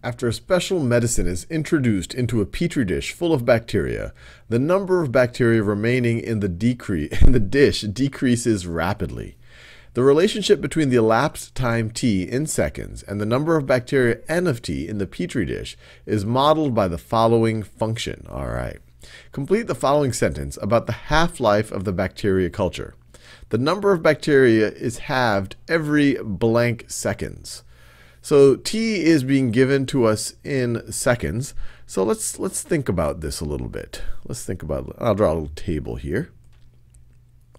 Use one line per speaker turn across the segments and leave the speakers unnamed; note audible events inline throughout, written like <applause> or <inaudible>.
After a special medicine is introduced into a petri dish full of bacteria, the number of bacteria remaining in the, decre- <laughs> in the dish decreases rapidly. The relationship between the elapsed time t in seconds and the number of bacteria n of t in the petri dish is modeled by the following function. All right. Complete the following sentence about the half-life of the bacteria culture. The number of bacteria is halved every blank seconds. So t is being given to us in seconds. So let's let's think about this a little bit. Let's think about I'll draw a little table here.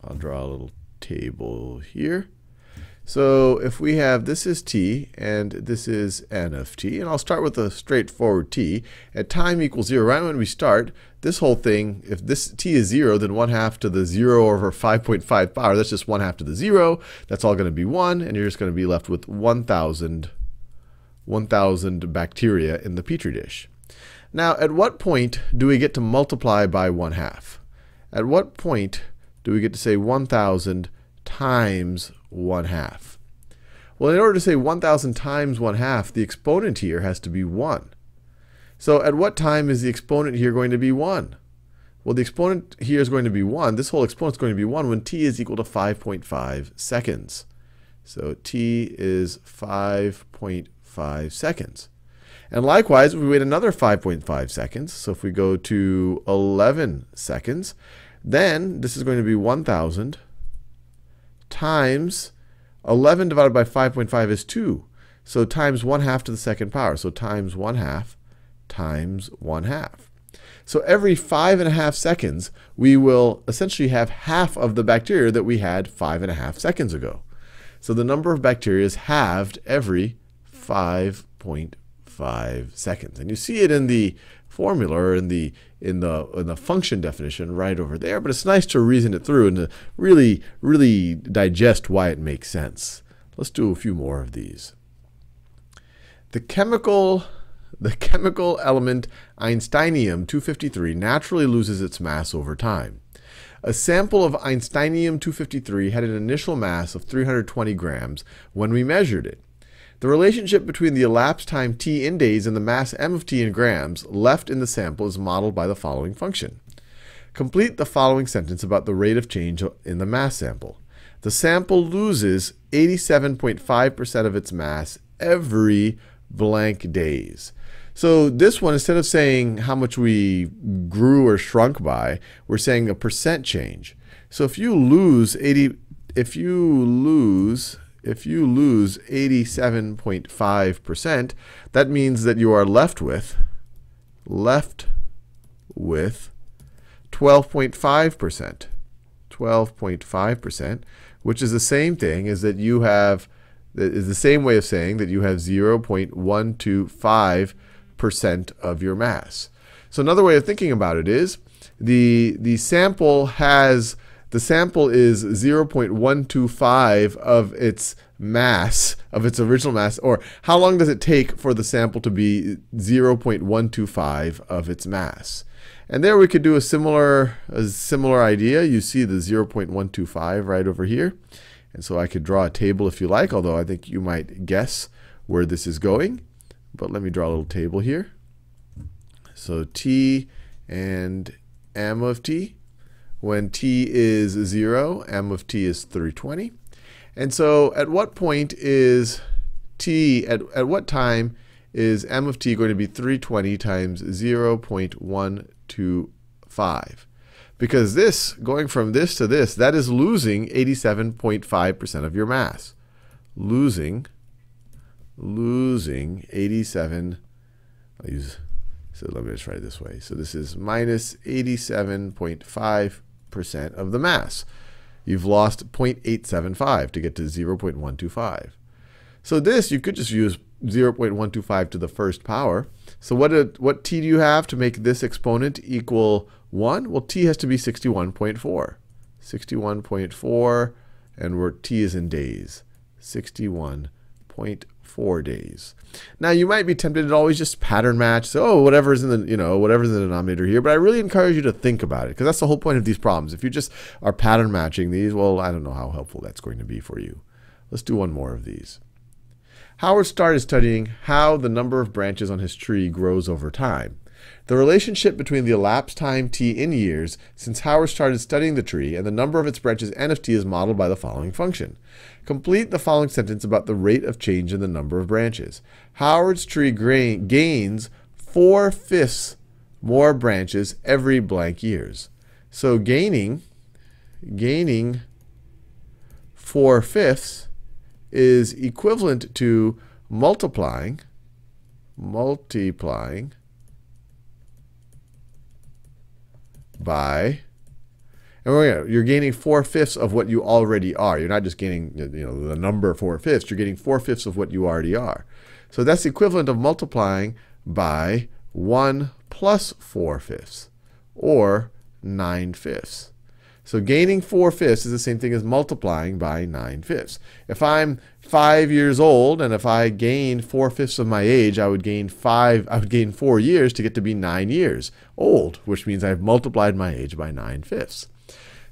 I'll draw a little table here. So if we have this is t and this is n of t, and I'll start with a straightforward t. At time equals 0, right when we start, this whole thing, if this t is 0, then 1 half to the 0 over 5.5 power, that's just 1 half to the 0. That's all going to be 1, and you're just going to be left with 1,000 1,000 bacteria in the petri dish. Now, at what point do we get to multiply by 1 half? At what point do we get to say 1,000 times 1 half? Well, in order to say 1,000 times 1 half, the exponent here has to be 1. So at what time is the exponent here going to be 1? Well, the exponent here is going to be 1. This whole exponent is going to be 1 when t is equal to 5.5 seconds. So t is 5.5 5 seconds. And likewise, if we wait another 5.5 seconds, so if we go to 11 seconds, then this is going to be 1,000 times 11 divided by 5.5 is 2. So times 1 half to the second power. So times 1 half times 1 half. So every 5.5 seconds, we will essentially have half of the bacteria that we had 5.5 seconds ago. So the number of bacteria is halved every 5.5 seconds. And you see it in the formula or in the in the in the function definition right over there, but it's nice to reason it through and to really really digest why it makes sense. Let's do a few more of these. The chemical <laughs> the chemical element Einsteinium 253 naturally loses its mass over time. A sample of Einsteinium 253 had an initial mass of 320 grams when we measured it. The relationship between the elapsed time t in days and the mass m of t in grams left in the sample is modeled by the following function. Complete the following sentence about the rate of change in the mass sample. The sample loses 87.5% of its mass every blank days. So this one, instead of saying how much we grew or shrunk by, we're saying a percent change. So if you lose 80, if you lose if you lose 87.5%, that means that you are left with left with 12.5%. 12.5%, which is the same thing as that you have is the same way of saying that you have 0.125% of your mass. So another way of thinking about it is the the sample has the sample is 0.125 of its mass, of its original mass, or how long does it take for the sample to be 0.125 of its mass? And there we could do a similar, a similar idea. You see the 0.125 right over here. And so I could draw a table if you like, although I think you might guess where this is going. But let me draw a little table here. So t and m of t when t is 0, m of t is 320. And so at what point is t, at, at what time is m of t going to be 320 times 0.125? Because this, going from this to this, that is losing 87.5% of your mass. Losing, losing 87, I'll use, so let me just write it this way. So this is minus 87.5 percent of the mass. You've lost 0.875 to get to 0.125. So this, you could just use 0.125 to the first power. So what, what t do you have to make this exponent equal 1? Well, t has to be 61.4. 61.4, and where t is in days. 61.4 four days. Now you might be tempted to always just pattern match. So oh, whatever's in the you know whatever's in the denominator here. But I really encourage you to think about it because that's the whole point of these problems. If you just are pattern matching these, well, I don't know how helpful that's going to be for you. Let's do one more of these. Howard started studying how the number of branches on his tree grows over time. The relationship between the elapsed time t in years since Howard started studying the tree and the number of its branches n of t is modeled by the following function. Complete the following sentence about the rate of change in the number of branches. Howard's tree gains four fifths more branches every blank years. So gaining, gaining four fifths is equivalent to multiplying, multiplying by, and you're gaining four fifths of what you already are. You're not just gaining you know, the number four fifths, you're getting four fifths of what you already are. So that's the equivalent of multiplying by 1 plus 4 fifths, or 9 fifths. So gaining 4 fifths is the same thing as multiplying by 9 fifths. If I'm 5 years old and if I gained 4 fifths of my age, I would gain 5, I would gain 4 years to get to be 9 years old, which means I've multiplied my age by 9 fifths.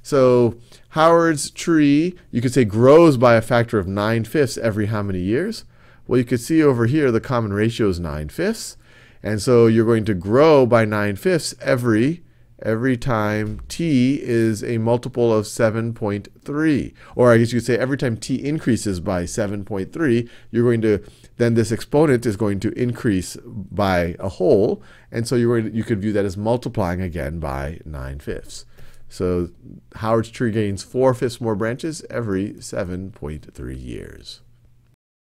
So Howard's tree, you could say, grows by a factor of 9 fifths every how many years? Well, you could see over here the common ratio is 9 fifths. And so you're going to grow by 9 fifths every every time t is a multiple of 7.3. Or I guess you could say every time t increases by 7.3, you're going to, then this exponent is going to increase by a whole. And so you're going to, you could view that as multiplying again by 9 fifths. So Howard's tree gains 4 fifths more branches every 7.3 years.